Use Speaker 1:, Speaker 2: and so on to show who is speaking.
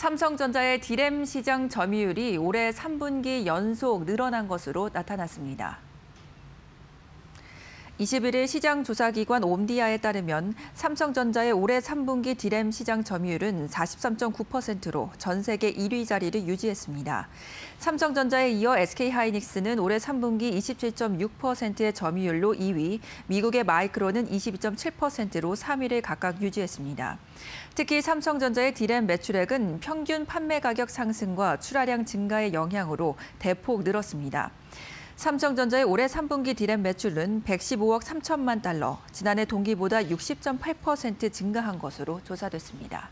Speaker 1: 삼성전자의 디램 시장 점유율이 올해 3분기 연속 늘어난 것으로 나타났습니다. 21일 시장조사기관 옴디아에 따르면 삼성전자의 올해 3분기 디램 시장 점유율은 43.9%로 전 세계 1위 자리를 유지했습니다. 삼성전자에 이어 SK하이닉스는 올해 3분기 27.6%의 점유율로 2위, 미국의 마이크론은 22.7%로 3위를 각각 유지했습니다. 특히 삼성전자의 디램 매출액은 평균 판매 가격 상승과 출하량 증가의 영향으로 대폭 늘었습니다. 삼성전자의 올해 3분기 디램 매출은 115억 3천만 달러, 지난해 동기보다 60.8% 증가한 것으로 조사됐습니다.